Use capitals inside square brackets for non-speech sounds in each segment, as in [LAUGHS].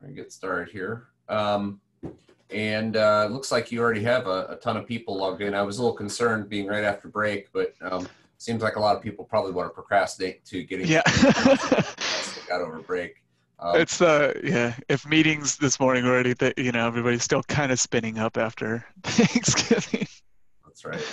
We're gonna get started here. Um, and uh, it looks like you already have a, a, ton of people logged in. I was a little concerned being right after break, but um, seems like a lot of people probably want to procrastinate to getting yeah [LAUGHS] [LAUGHS] got over break. Um, it's uh yeah. If meetings this morning already, that you know everybody's still kind of spinning up after [LAUGHS] Thanksgiving. That's right.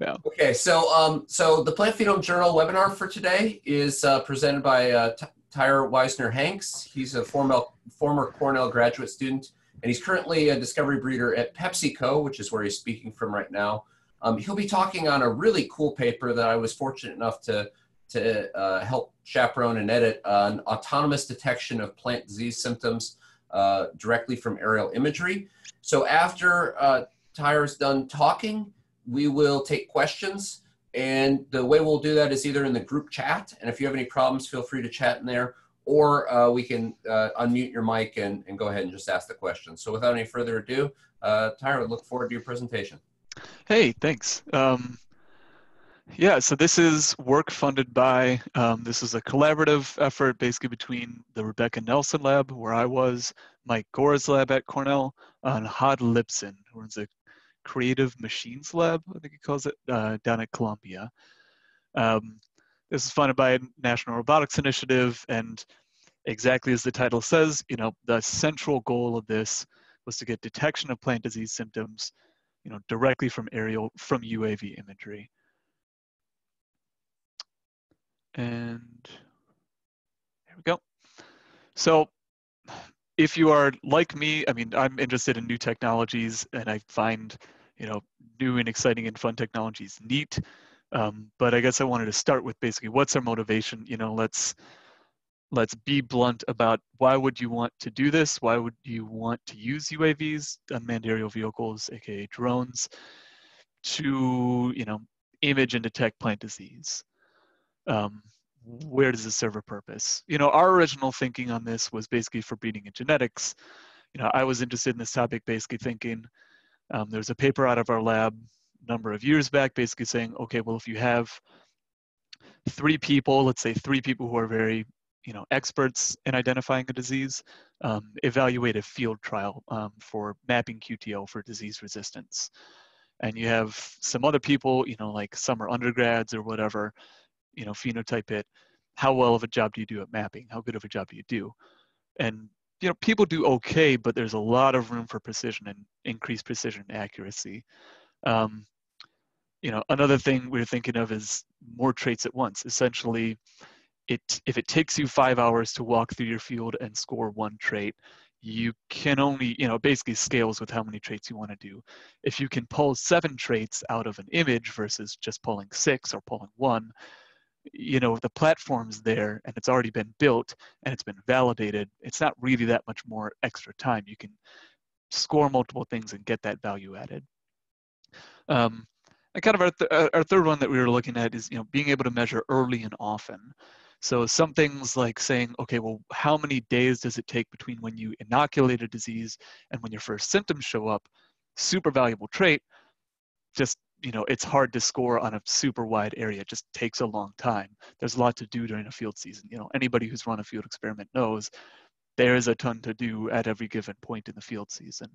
Yeah. Okay, so um, so the Plant Phenome Journal webinar for today is uh, presented by uh, Tyr Wiesner-Hanks. He's a former, former Cornell graduate student, and he's currently a discovery breeder at PepsiCo, which is where he's speaking from right now. Um, he'll be talking on a really cool paper that I was fortunate enough to, to uh, help chaperone and edit on autonomous detection of plant disease symptoms uh, directly from aerial imagery. So after uh, Tyr's done talking, we will take questions. And the way we'll do that is either in the group chat, and if you have any problems, feel free to chat in there, or uh, we can uh, unmute your mic and, and go ahead and just ask the question. So without any further ado, uh, Tyr, look forward to your presentation. Hey, thanks. Um, yeah, so this is work funded by, um, this is a collaborative effort basically between the Rebecca Nelson lab, where I was, Mike Gore's lab at Cornell, and Hod Lipson, who runs a Creative Machines Lab, I think he calls it, uh, down at Columbia. Um, this is funded by a National Robotics Initiative, and exactly as the title says, you know, the central goal of this was to get detection of plant disease symptoms, you know, directly from aerial, from UAV imagery. And there we go. So if you are like me, I mean, I'm interested in new technologies and I find you know, new and exciting and fun technologies neat. Um, but I guess I wanted to start with basically what's our motivation? You know, let's let's be blunt about why would you want to do this? Why would you want to use UAVs, unmanned aerial vehicles, aka drones, to you know image and detect plant disease? Um, where does this serve a purpose? You know, our original thinking on this was basically for breeding and genetics. You know, I was interested in this topic basically thinking um, there's a paper out of our lab a number of years back basically saying, okay, well, if you have three people, let's say three people who are very you know, experts in identifying a disease, um, evaluate a field trial um, for mapping QTL for disease resistance. And you have some other people, you know, like some are undergrads or whatever, you know, phenotype it. How well of a job do you do at mapping? How good of a job do you do? And you know, people do okay, but there's a lot of room for precision and increased precision and accuracy. Um, you know, another thing we're thinking of is more traits at once. Essentially, it if it takes you five hours to walk through your field and score one trait, you can only, you know, basically scales with how many traits you want to do. If you can pull seven traits out of an image versus just pulling six or pulling one, you know the platform's there and it's already been built and it's been validated it's not really that much more extra time. You can score multiple things and get that value added. Um, and kind of our, th- our third one that we were looking at is you know being able to measure early and often. So some things like saying okay well how many days does it take between when you inoculate a disease and when your first symptoms show up? Super valuable trait. Just you know it's hard to score on a super wide area it just takes a long time. There's a lot to do during a field season you know anybody who's run a field experiment knows there is a ton to do at every given point in the field season.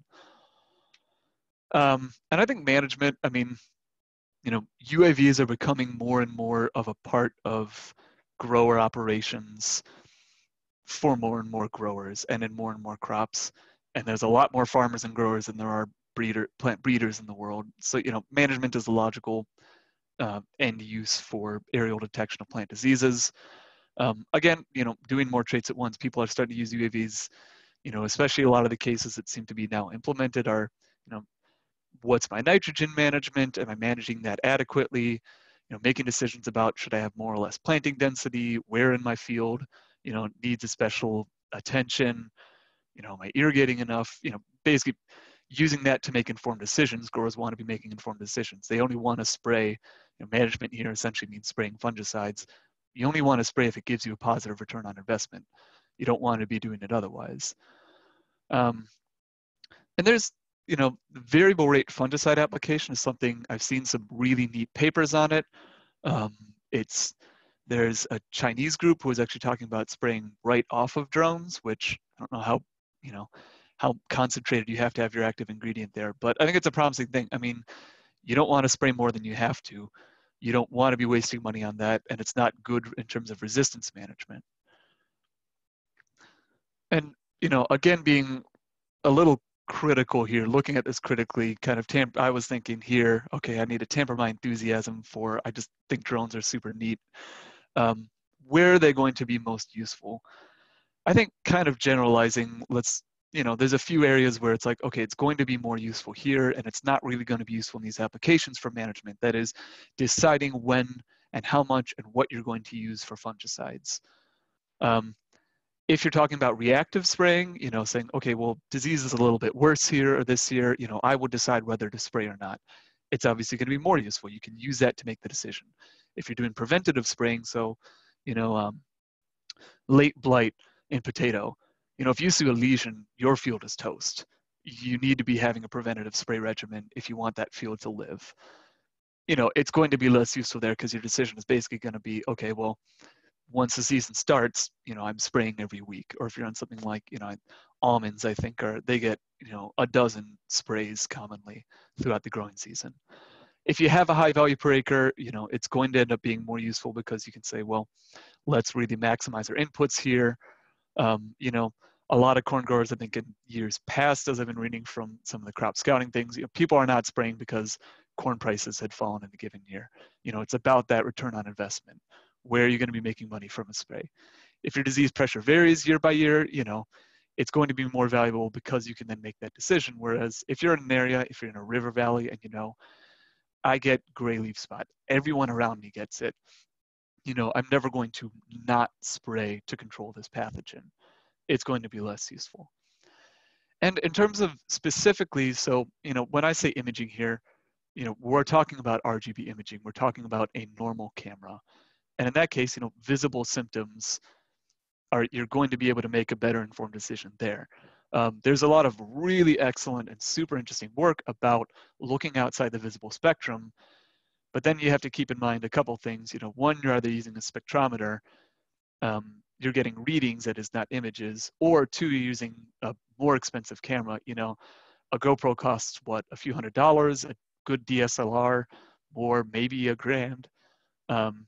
Um, and i think management i mean you know uavs are becoming more and more of a part of grower operations for more and more growers and in more and more crops. And there's a lot more farmers and growers than there are breeder plant breeders in the world. So you know, management is a logical uh, end use for aerial detection of plant diseases. Um, again, you know, doing more traits at once. People are starting to use UAVs. You know, especially a lot of the cases that seem to be now implemented are, you know, what's my nitrogen management? Am I managing that adequately? You know, making decisions about should I have more or less planting density? Where in my field, you know, needs a special attention? You know, am I irrigating enough? You know, basically using that to make informed decisions, growers want to be making informed decisions. They only want to spray, you know, management here essentially means spraying fungicides. You only want to spray if it gives you a positive return on investment. You don't want to be doing it otherwise. Um, and there's, you know, variable rate fungicide application is something I've seen some really neat papers on it. Um, it's there's a Chinese group who is actually talking about spraying right off of drones, which I don't know how you know, how concentrated you have to have your active ingredient there. But I think it's a promising thing. I mean, you don't want to spray more than you have to. You don't want to be wasting money on that, and it's not good in terms of resistance management. And you know, again, being a little critical here, looking at this critically, kind of tamp. I was thinking here, okay, I need to tamper my enthusiasm for. I just think drones are super neat. Um, where are they going to be most useful? I think kind of generalizing. Let's you know, there's a few areas where it's like, okay, it's going to be more useful here, and it's not really going to be useful in these applications for management. That is, deciding when and how much and what you're going to use for fungicides. Um, if you're talking about reactive spraying, you know, saying, okay, well, disease is a little bit worse here or this year, you know, I will decide whether to spray or not. It's obviously going to be more useful. You can use that to make the decision. If you're doing preventative spraying, so, you know, um, late blight in potato, you know, if you see a lesion, your field is toast. You need to be having a preventative spray regimen if you want that field to live. You know, it's going to be less useful there because your decision is basically going to be, okay, well, once the season starts, you know, I'm spraying every week. Or if you're on something like, you know, almonds, I think are they get, you know, a dozen sprays commonly throughout the growing season. If you have a high value per acre, you know, it's going to end up being more useful because you can say, well, let's really maximize our inputs here. Um, you know, a lot of corn growers, I think in years past, as I've been reading from some of the crop scouting things, you know, people are not spraying because corn prices had fallen in a given year. You know, it's about that return on investment where are you're going to be making money from a spray. If your disease pressure varies year by year, you know, it's going to be more valuable because you can then make that decision. Whereas if you're in an area, if you're in a river valley and you know, I get gray leaf spot, everyone around me gets it. You know, I'm never going to not spray to control this pathogen. It's going to be less useful. And in terms of specifically, so, you know, when I say imaging here, you know, we're talking about RGB imaging. We're talking about a normal camera. And in that case, you know, visible symptoms are you're going to be able to make a better informed decision there. Um, there's a lot of really excellent and super interesting work about looking outside the visible spectrum, but then you have to keep in mind a couple things. You know, one, you're either using a spectrometer, um, you're getting readings that is not images, or two, you're using a more expensive camera. You know, a GoPro costs what a few hundred dollars, a good DSLR, or maybe a grand. Um,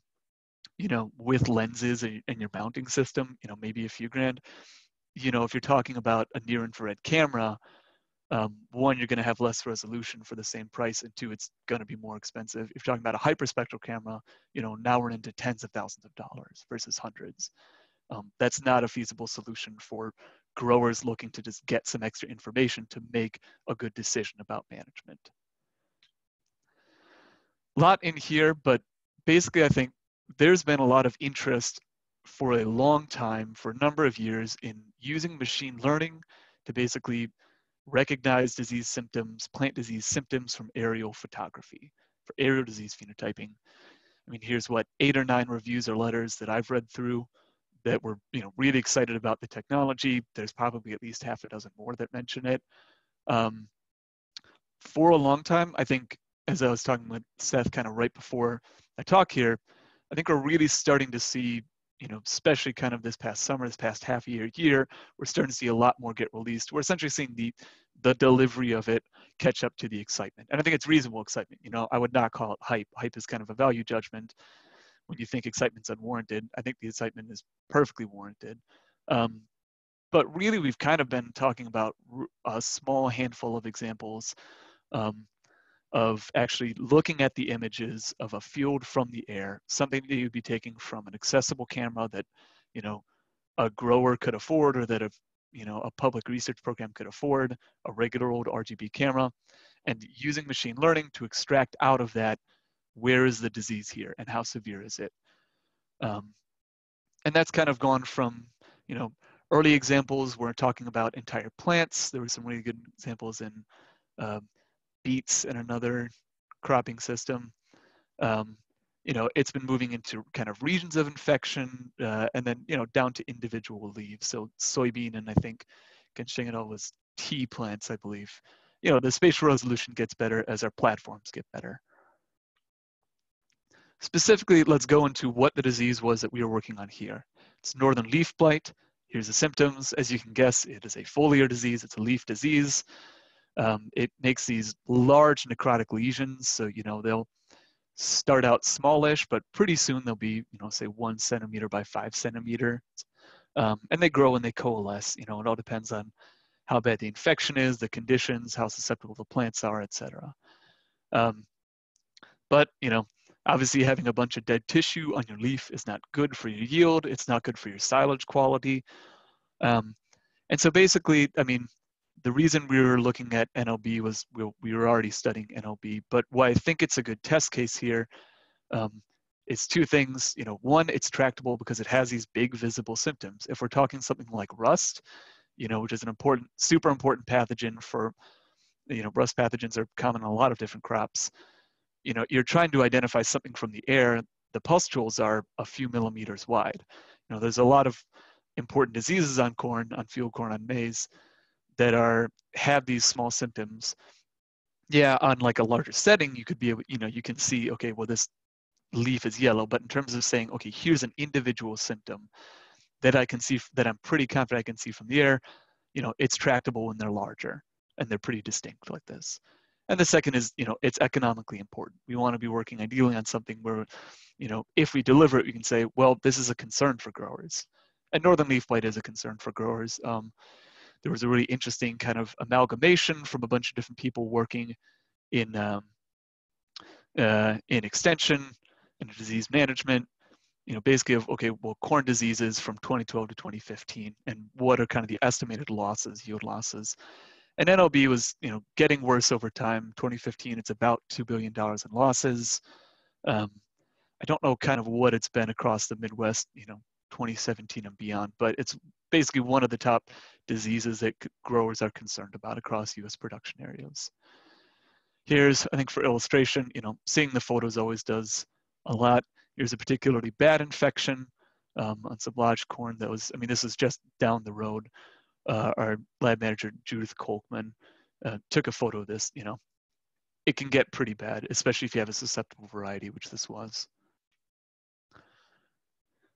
you know, with lenses and, your mounting system, you know, maybe a few grand. You know, if you're talking about a near infrared camera, um, one, you're going to have less resolution for the same price, and two, it's going to be more expensive. If you're talking about a hyperspectral camera, you know, now we're into tens of thousands of dollars versus hundreds. Um, that's not a feasible solution for growers looking to just get some extra information to make a good decision about management. A lot in here, but basically I think there's been a lot of interest for a long time, for a number of years, in using machine learning to basically recognize disease symptoms, plant disease symptoms from aerial photography, for aerial disease phenotyping. I mean, here's what eight or nine reviews or letters that I've read through that were, you know, really excited about the technology. There's probably at least half a dozen more that mention it. Um, for a long time, I think, as I was talking with Seth kind of right before I talk here, I think we're really starting to see, you know, especially kind of this past summer, this past half year, year, we're starting to see a lot more get released. We're essentially seeing the the delivery of it catch up to the excitement. And I think it's reasonable excitement. You know, I would not call it hype. Hype is kind of a value judgment. When you think excitement's unwarranted, I think the excitement is perfectly warranted. Um, but really, we've kind of been talking about a small handful of examples um, of actually looking at the images of a field from the air, something that you'd be taking from an accessible camera that, you know, a grower could afford or that a, you know, a public research program could afford, a regular old RGB camera, and using machine learning to extract out of that, where is the disease here and how severe is it? Um, and that's kind of gone from, you know, early examples, we're talking about entire plants. There were some really good examples in um, beets and another cropping system. Um, you know, it's been moving into kind of regions of infection uh, and then, you know, down to individual leaves. So soybean and I think Genshingadal was tea plants, I believe. You know, the spatial resolution gets better as our platforms get better. Specifically, let's go into what the disease was that we were working on here. It's northern leaf blight. here's the symptoms. As you can guess, it is a foliar disease. It's a leaf disease. Um, it makes these large necrotic lesions. So, you know, they'll start out smallish, but pretty soon they'll be, you know, say one centimeter by five centimeter. Um, and they grow and they coalesce. You know, it all depends on how bad the infection is, the conditions, how susceptible the plants are, etc. Um, but, you know, obviously having a bunch of dead tissue on your leaf is not good for your yield. It's not good for your silage quality. Um, and so basically, I mean, the reason we were looking at NLB was we, we were already studying NLB, but why I think it's a good test case here um, is two things. You know, one, it's tractable because it has these big visible symptoms. If we're talking something like rust, you know, which is an important, super important pathogen for, you know, rust pathogens are common in a lot of different crops. You know, you're trying to identify something from the air. The pustules are a few millimeters wide. You know, there's a lot of important diseases on corn, on field corn, on maize that are have these small symptoms yeah on like a larger setting you could be you know you can see okay well this leaf is yellow but in terms of saying okay here's an individual symptom that i can see that i'm pretty confident i can see from the air you know it's tractable when they're larger and they're pretty distinct like this and the second is you know it's economically important. We want to be working ideally on something where you know if we deliver it we can say well this is a concern for growers. And northern leaf blight is a concern for growers. Um, there was a really interesting kind of amalgamation from a bunch of different people working in um, uh, in extension and disease management you know basically of okay well corn diseases from 2012 to 2015 and what are kind of the estimated losses yield losses and NLB was you know getting worse over time 2015 it's about 2 billion dollars in losses um, I don't know kind of what it's been across the Midwest you know 2017 and beyond but it's basically one of the top diseases that growers are concerned about across US production areas. Here's, I think for illustration, you know, seeing the photos always does a lot. Here's a particularly bad infection um, on some lodge corn that was, I mean, this is just down the road. Uh, our lab manager, Judith Kolkman, uh, took a photo of this, you know. It can get pretty bad, especially if you have a susceptible variety, which this was.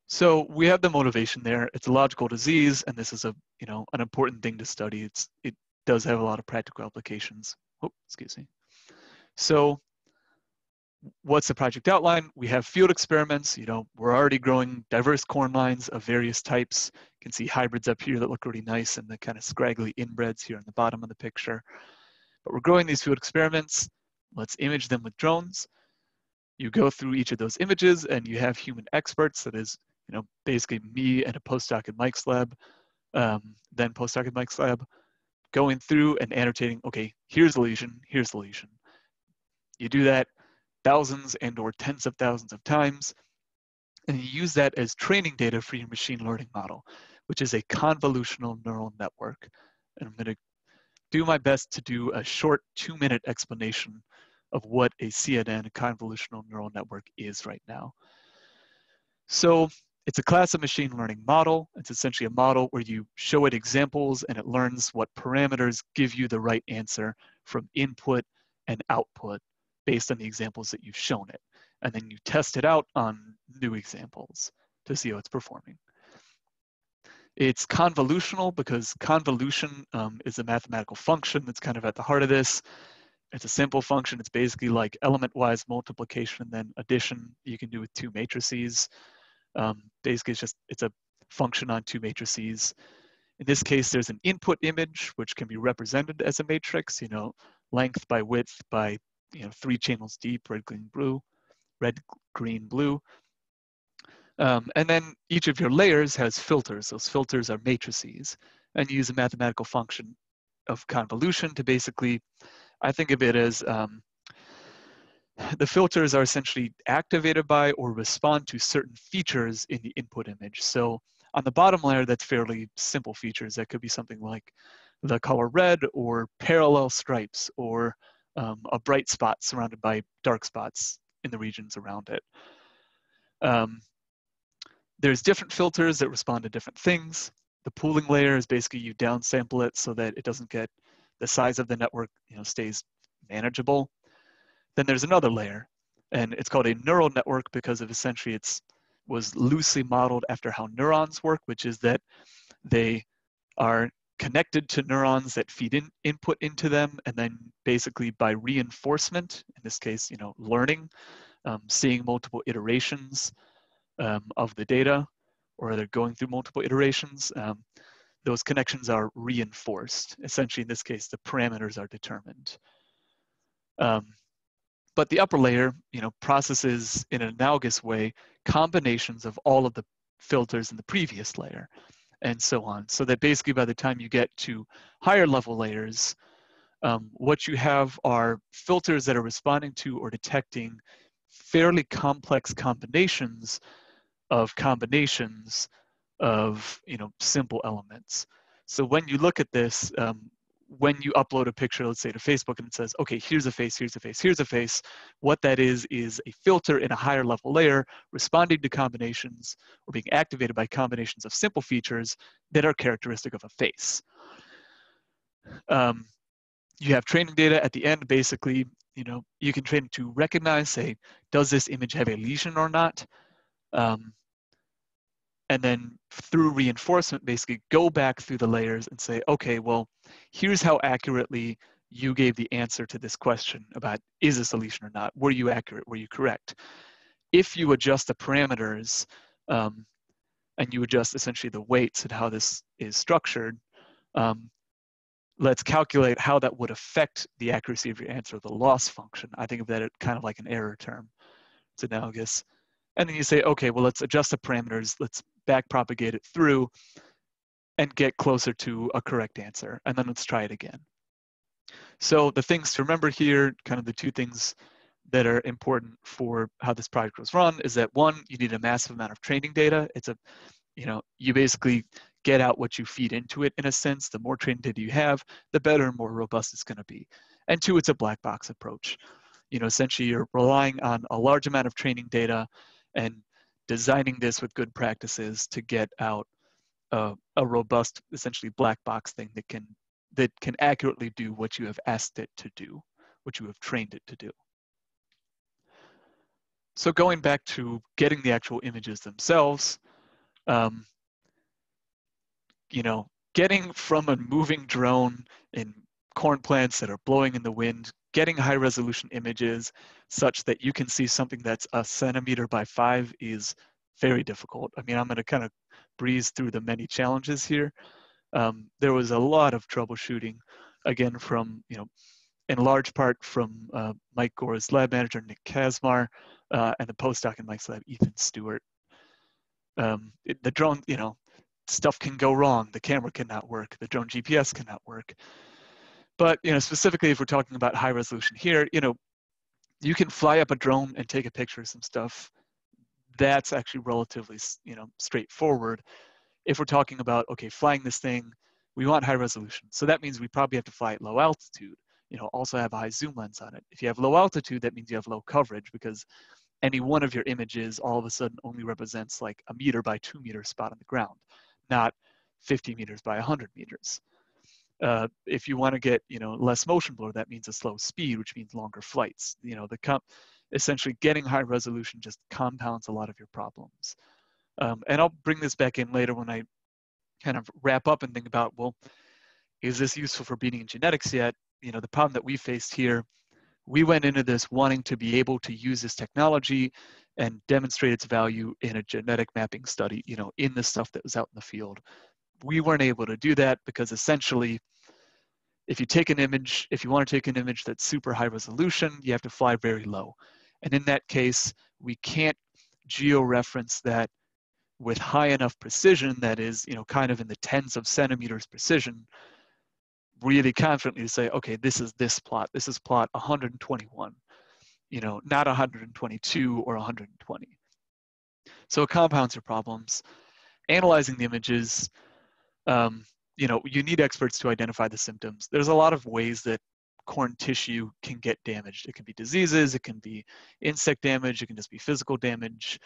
So we have the motivation there. It's a logical disease, and this is a you know an important thing to study. It's it does have a lot of practical applications. Oh, excuse me. So what's the project outline? We have field experiments. You know, we're already growing diverse corn lines of various types. You can see hybrids up here that look really nice and the kind of scraggly inbreds here in the bottom of the picture. But we're growing these field experiments. Let's image them with drones. You go through each of those images and you have human experts, that is you know, basically me and a postdoc at Mike's lab, um, then postdoc at Mike's lab, going through and annotating, okay, here's the lesion, here's the lesion. You do that thousands and or tens of thousands of times, and you use that as training data for your machine learning model, which is a convolutional neural network. And I'm gonna do my best to do a short two minute explanation of what a CNN, convolutional neural network is right now. So it's a class of machine learning model. It's essentially a model where you show it examples and it learns what parameters give you the right answer from input and output based on the examples that you've shown it. And then you test it out on new examples to see how it's performing. It's convolutional because convolution um, is a mathematical function that's kind of at the heart of this. It's a simple function. It's basically like element-wise multiplication and then addition you can do with two matrices. Um, basically, it's just it's a function on two matrices. In this case, there's an input image, which can be represented as a matrix, you know, length by width by, you know, three channels deep, red, green, blue, red, green, blue. Um, and then each of your layers has filters. Those filters are matrices. And you use a mathematical function of convolution to basically, I think of it as um, the filters are essentially activated by or respond to certain features in the input image. So on the bottom layer, that's fairly simple features. That could be something like the color red or parallel stripes or um, a bright spot surrounded by dark spots in the regions around it. Um, there's different filters that respond to different things. The pooling layer is basically you downsample it so that it doesn't get the size of the network you know stays manageable. Then there's another layer, and it's called a neural network because of essentially it's was loosely modeled after how neurons work, which is that they are connected to neurons that feed in input into them and then basically by reinforcement in this case you know learning um, seeing multiple iterations um, of the data or they're going through multiple iterations um, those connections are reinforced. Essentially in this case the parameters are determined. Um, but the upper layer you know processes in an analogous way combinations of all of the filters in the previous layer and so on. So that basically by the time you get to higher level layers, um, what you have are filters that are responding to or detecting fairly complex combinations of combinations of you know simple elements. So when you look at this, um, when you upload a picture, let's say to Facebook, and it says, okay, here's a face, here's a face, here's a face, what that is is a filter in a higher level layer responding to combinations or being activated by combinations of simple features that are characteristic of a face. Um, you have training data at the end, basically, you know, you can train to recognize, say, does this image have a lesion or not? Um, and then through reinforcement basically go back through the layers and say okay well here's how accurately you gave the answer to this question about is a solution or not? Were you accurate? Were you correct? If you adjust the parameters um, and you adjust essentially the weights and how this is structured um, let's calculate how that would affect the accuracy of your answer the loss function. I think of that kind of like an error term. It's analogous. And then you say, okay, well, let's adjust the parameters. Let's back propagate it through and get closer to a correct answer. And then let's try it again. So the things to remember here, kind of the two things that are important for how this project was run is that one, you need a massive amount of training data. It's a, you know, you basically get out what you feed into it in a sense. The more training data you have, the better and more robust it's going to be. And two, it's a black box approach. You know, essentially you're relying on a large amount of training data and designing this with good practices to get out a, a robust, essentially black box thing that can that can accurately do what you have asked it to do, what you have trained it to do. So going back to getting the actual images themselves, um, you know, getting from a moving drone in corn plants that are blowing in the wind, getting high resolution images such that you can see something that's a centimeter by five is very difficult. I mean, I'm going to kind of breeze through the many challenges here. Um, there was a lot of troubleshooting, again, from, you know, in large part from uh, Mike Gore's lab manager, Nick Kaczmar, uh, and the postdoc in Mike's lab, Ethan Stewart. Um, it, the drone, you know, stuff can go wrong. The camera cannot work. The drone GPS cannot work. But you know, specifically if we're talking about high resolution here, you know, you can fly up a drone and take a picture of some stuff. That's actually relatively, you know, straightforward. If we're talking about okay, flying this thing, we want high resolution. So that means we probably have to fly at low altitude. You know, also have a high zoom lens on it. If you have low altitude, that means you have low coverage because any one of your images all of a sudden only represents like a meter by two meter spot on the ground, not 50 meters by 100 meters. Uh, if you want to get you know less motion blur, that means a slow speed, which means longer flights. You know the comp essentially getting high resolution just compounds a lot of your problems. Um, and I'll bring this back in later when I kind of wrap up and think about well, is this useful for beating in genetics yet? You know the problem that we faced here. We went into this wanting to be able to use this technology and demonstrate its value in a genetic mapping study, you know, in the stuff that was out in the field we weren't able to do that because essentially if you take an image, if you want to take an image that's super high resolution, you have to fly very low. And in that case, we can't georeference that with high enough precision that is, you know, kind of in the tens of centimeters precision, really confidently to say, okay, this is this plot, this is plot 121, you know, not 122 or 120. So it compounds your problems. Analyzing the images, um, you know, you need experts to identify the symptoms. There's a lot of ways that corn tissue can get damaged. It can be diseases, it can be insect damage, it can just be physical damage,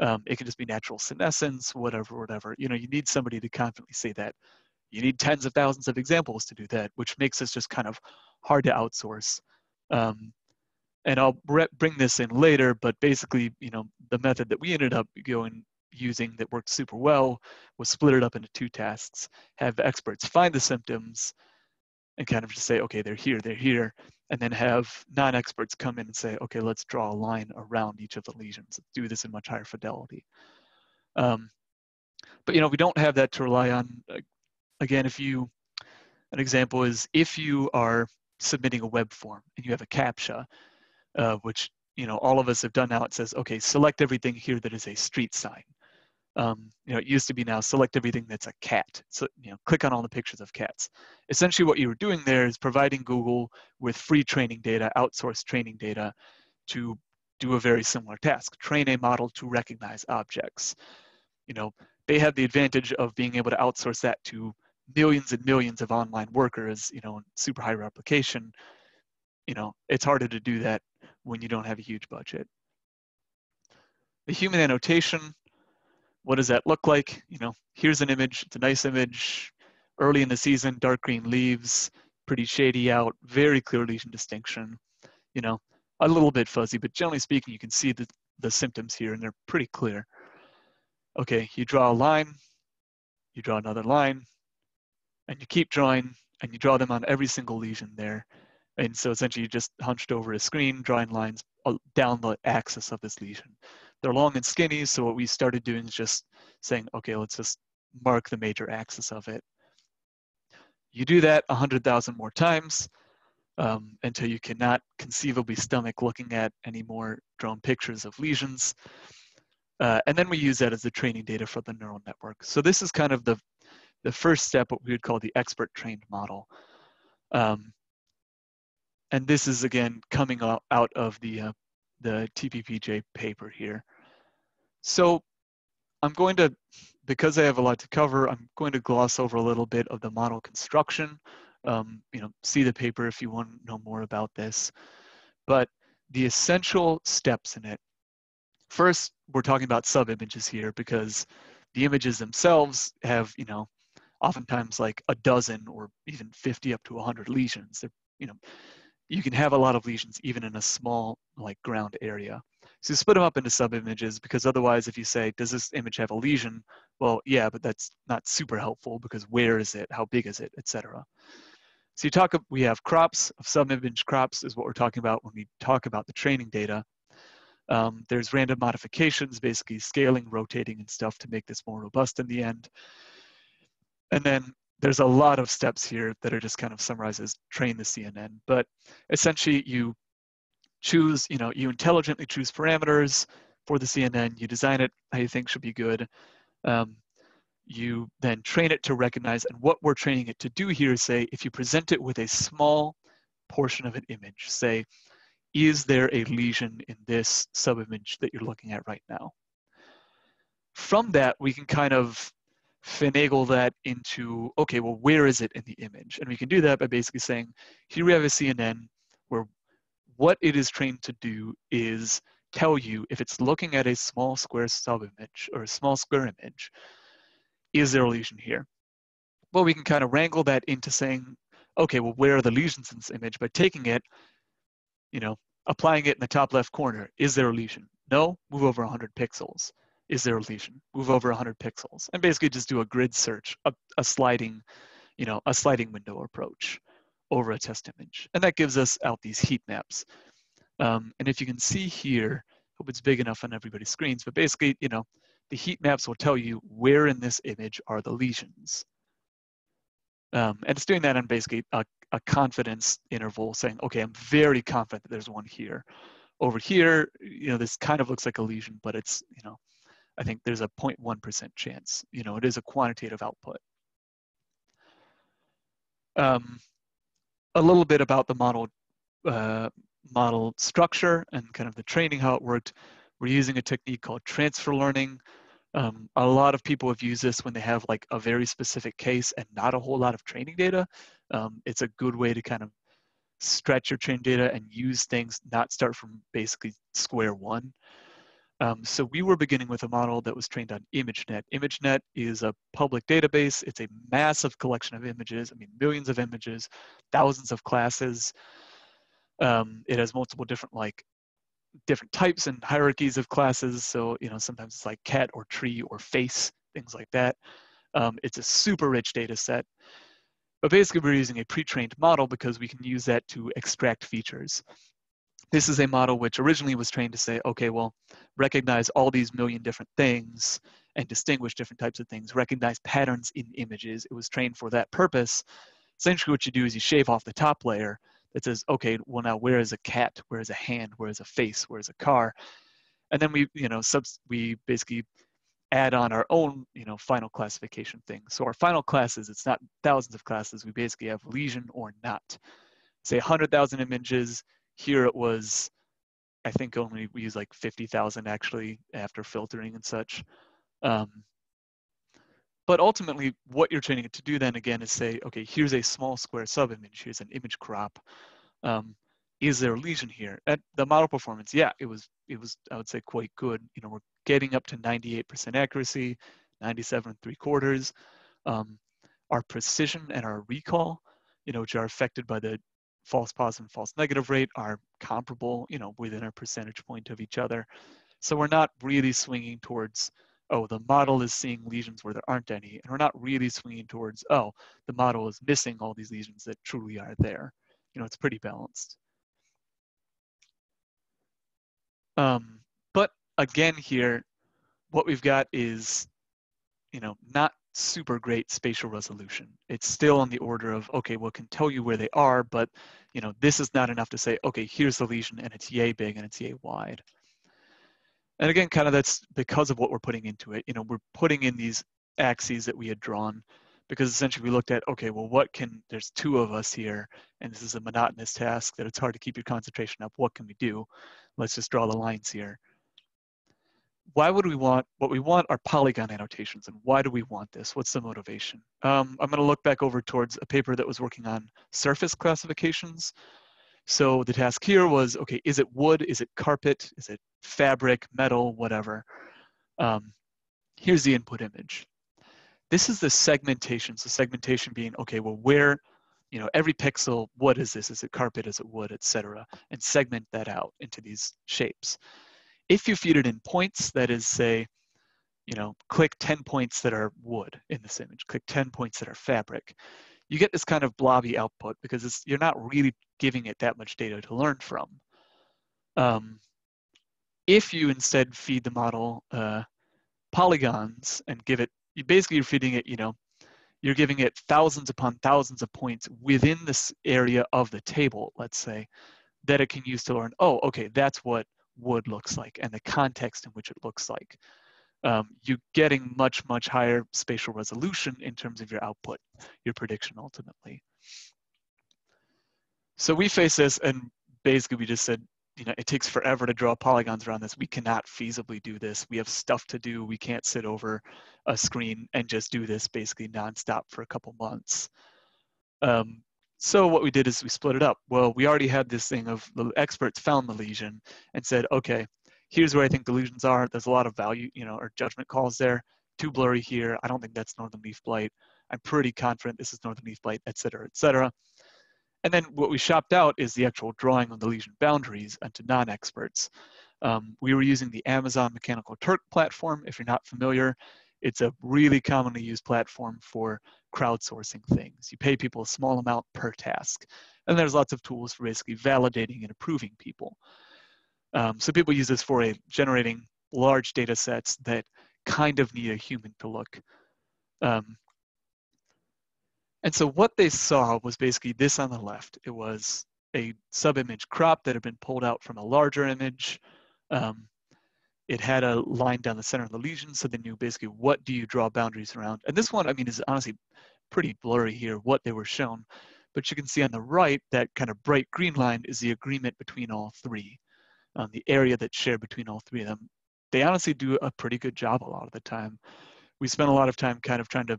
um, it can just be natural senescence, whatever, whatever. You know, you need somebody to confidently say that. You need tens of thousands of examples to do that, which makes this just kind of hard to outsource. Um, and I'll bring this in later, but basically, you know, the method that we ended up going using that worked super well was split it up into two tasks, have experts find the symptoms and kind of just say, okay, they're here, they're here, and then have non-experts come in and say, okay, let's draw a line around each of the lesions. Do this in much higher fidelity. Um, but you know, we don't have that to rely on. Again, if you, an example is if you are submitting a web form and you have a CAPTCHA, uh, which you know all of us have done now. It says, okay, select everything here that is a street sign. Um, you know, it used to be now select everything that's a cat. So you know, click on all the pictures of cats. Essentially, what you were doing there is providing Google with free training data, outsourced training data, to do a very similar task: train a model to recognize objects. You know, they have the advantage of being able to outsource that to millions and millions of online workers. You know, super high replication. You know, it's harder to do that when you don't have a huge budget. The human annotation, what does that look like? You know, here's an image, it's a nice image, early in the season, dark green leaves, pretty shady out, very clear lesion distinction. You know, a little bit fuzzy, but generally speaking, you can see the, the symptoms here and they're pretty clear. Okay, you draw a line, you draw another line, and you keep drawing, and you draw them on every single lesion there. And so essentially you just hunched over a screen, drawing lines uh, down the axis of this lesion. They're long and skinny, so what we started doing is just saying, okay, let's just mark the major axis of it. You do that 100,000 more times um, until you cannot conceivably stomach looking at any more drone pictures of lesions. Uh, and then we use that as the training data for the neural network. So this is kind of the, the first step, what we would call the expert trained model. Um, and this is again coming out of the, uh, the TPPJ paper here. So I'm going to, because I have a lot to cover, I'm going to gloss over a little bit of the model construction. Um, you know, see the paper if you want to know more about this. But the essential steps in it. First, we're talking about sub-images here because the images themselves have, you know, oftentimes like a dozen or even 50 up to 100 lesions. They're, you know, you can have a lot of lesions even in a small like ground area. So you split them up into sub-images because otherwise if you say, does this image have a lesion? Well, yeah, but that's not super helpful because where is it? How big is it? Etc. So you talk, we have crops of sub-image crops is what we're talking about when we talk about the training data. Um, there's random modifications, basically scaling, rotating and stuff to make this more robust in the end. And then there's a lot of steps here that are just kind of summarized as train the CNN. But essentially, you choose, you know, you intelligently choose parameters for the CNN. You design it how you think should be good. Um, you then train it to recognize. And what we're training it to do here is say, if you present it with a small portion of an image, say, is there a lesion in this subimage that you're looking at right now? From that, we can kind of finagle that into, okay, well, where is it in the image? And we can do that by basically saying, here we have a CNN what it is trained to do is tell you if it's looking at a small square subimage or a small square image, is there a lesion here? Well, we can kind of wrangle that into saying, okay, well, where are the lesions in this image? By taking it, you know, applying it in the top left corner, is there a lesion? No, move over 100 pixels is there a lesion? Move over 100 pixels and basically just do a grid search, a, a sliding, you know, a sliding window approach over a test image. And that gives us out these heat maps. Um, and if you can see here, hope it's big enough on everybody's screens, but basically, you know, the heat maps will tell you where in this image are the lesions. Um, and it's doing that on basically a, a confidence interval saying, okay, I'm very confident that there's one here. Over here, you know, this kind of looks like a lesion, but it's, you know, I think there's a 0.1% chance. You know, it is a quantitative output. Um, a little bit about the model uh, model structure and kind of the training, how it worked. We're using a technique called transfer learning. Um, a lot of people have used this when they have like a very specific case and not a whole lot of training data. Um, it's a good way to kind of stretch your training data and use things, not start from basically square one. Um, so we were beginning with a model that was trained on ImageNet. ImageNet is a public database. It's a massive collection of images. I mean, millions of images, thousands of classes. Um, it has multiple different like different types and hierarchies of classes. So, you know, sometimes it's like cat or tree or face, things like that. Um, it's a super rich data set. But basically, we're using a pre-trained model because we can use that to extract features. This is a model which originally was trained to say, okay, well, recognize all these million different things and distinguish different types of things, recognize patterns in images. It was trained for that purpose. Essentially, what you do is you shave off the top layer that says, okay, well now where is a cat? Where is a hand? Where is a face? Where is a car? And then we, you know, subs we basically add on our own, you know, final classification thing. So our final classes, it's not thousands of classes. We basically have lesion or not. Say 100,000 images. Here it was, I think only we use like 50,000 actually after filtering and such. Um, but ultimately, what you're training it to do then again is say, okay, here's a small square subimage, here's an image crop. Um, is there a lesion here? At the model performance, yeah, it was, it was, I would say, quite good. You know, we're getting up to 98% accuracy, 97 and three quarters. Um, our precision and our recall, you know, which are affected by the false positive and false negative rate, are comparable, you know, within a percentage point of each other. So we're not really swinging towards oh, the model is seeing lesions where there aren't any, and we're not really swinging towards, oh, the model is missing all these lesions that truly are there. You know, it's pretty balanced. Um, but again here, what we've got is, you know, not super great spatial resolution. It's still on the order of, okay, well, can tell you where they are, but, you know, this is not enough to say, okay, here's the lesion and it's yay big and it's yay wide. And again, kind of that's because of what we're putting into it. You know, we're putting in these axes that we had drawn because essentially we looked at, okay, well, what can, there's two of us here, and this is a monotonous task that it's hard to keep your concentration up. What can we do? Let's just draw the lines here. Why would we want, what we want are polygon annotations, and why do we want this? What's the motivation? Um, I'm gonna look back over towards a paper that was working on surface classifications. So the task here was, okay, is it wood? Is it carpet? Is it fabric, metal, whatever? Um, here's the input image. This is the segmentation. So segmentation being, okay, well, where, you know, every pixel, what is this? Is it carpet? Is it wood, etc. And segment that out into these shapes. If you feed it in points, that is, say, you know, click 10 points that are wood in this image, click 10 points that are fabric you get this kind of blobby output because you're not really giving it that much data to learn from. Um, if you instead feed the model uh, polygons and give it, you basically you're feeding it, you know, you're giving it thousands upon thousands of points within this area of the table, let's say, that it can use to learn, oh, okay, that's what wood looks like and the context in which it looks like um, you're getting much, much higher spatial resolution in terms of your output, your prediction ultimately. So we face this and basically we just said, you know, it takes forever to draw polygons around this. We cannot feasibly do this. We have stuff to do. We can't sit over a screen and just do this basically nonstop for a couple months. Um, so what we did is we split it up. Well, we already had this thing of the experts found the lesion and said, okay, here's where I think the lesions are. There's a lot of value, you know, or judgment calls there. Too blurry here. I don't think that's northern leaf blight. I'm pretty confident this is northern leaf blight, et cetera, et cetera. And then what we shopped out is the actual drawing of the lesion boundaries and to non-experts. Um, we were using the Amazon Mechanical Turk platform. If you're not familiar, it's a really commonly used platform for crowdsourcing things. You pay people a small amount per task. And there's lots of tools for basically validating and approving people. Um, so people use this for a generating large data sets that kind of need a human to look. Um, and so what they saw was basically this on the left. It was a sub-image crop that had been pulled out from a larger image. Um, it had a line down the center of the lesion, so they knew basically what do you draw boundaries around. And this one, I mean, is honestly pretty blurry here, what they were shown. But you can see on the right, that kind of bright green line is the agreement between all three um, the area that's shared between all three of them, they honestly do a pretty good job a lot of the time. We spend a lot of time kind of trying to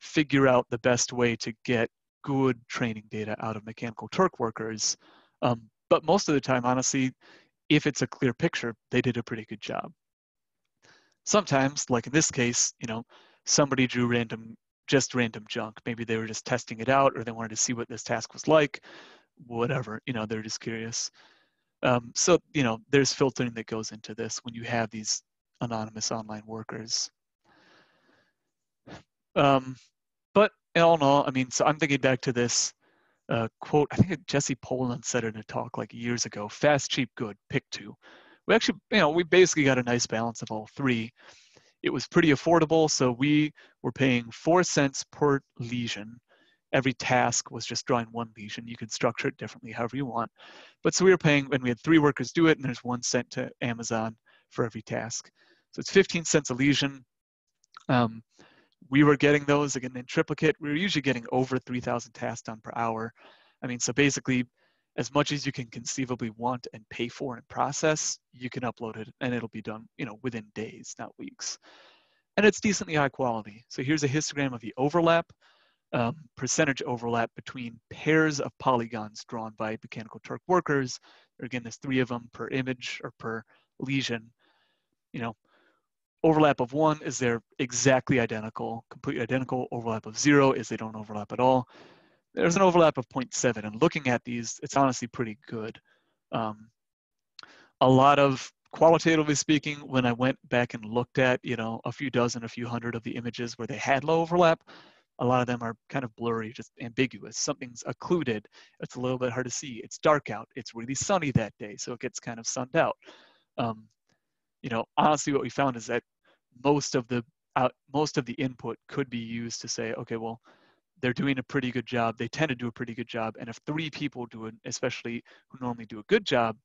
figure out the best way to get good training data out of mechanical Turk workers. Um, but most of the time, honestly, if it's a clear picture, they did a pretty good job. Sometimes, like in this case, you know, somebody drew random, just random junk. Maybe they were just testing it out or they wanted to see what this task was like, whatever, you know, they're just curious. Um, so, you know, there's filtering that goes into this when you have these anonymous online workers. Um, but all in all, I mean, so I'm thinking back to this uh, quote, I think Jesse Poland said in a talk like years ago, fast, cheap, good, pick two. We actually, you know, we basically got a nice balance of all three. It was pretty affordable, so we were paying four cents per lesion. Every task was just drawing one lesion. You could structure it differently, however you want. But so we were paying, and we had three workers do it, and there's one cent to Amazon for every task. So it's 15 cents a lesion. Um, we were getting those again in triplicate. We were usually getting over 3,000 tasks done per hour. I mean, so basically, as much as you can conceivably want and pay for and process, you can upload it and it'll be done, you know, within days, not weeks. And it's decently high quality. So here's a histogram of the overlap, um, percentage overlap between pairs of polygons drawn by Mechanical Turk workers. Again, there's three of them per image or per lesion. You know, overlap of one is they're exactly identical, completely identical. Overlap of zero is they don't overlap at all. There's an overlap of 0.7, and looking at these, it's honestly pretty good. Um, a lot of, qualitatively speaking, when I went back and looked at, you know, a few dozen, a few hundred of the images where they had low overlap, a lot of them are kind of blurry, just ambiguous. Something's occluded. It's a little bit hard to see. It's dark out. It's really sunny that day, so it gets kind of sunned out. Um, you know, honestly, what we found is that most of the uh, most of the input could be used to say, okay, well, they're doing a pretty good job. They tend to do a pretty good job. And if three people do it, especially who normally do a good job,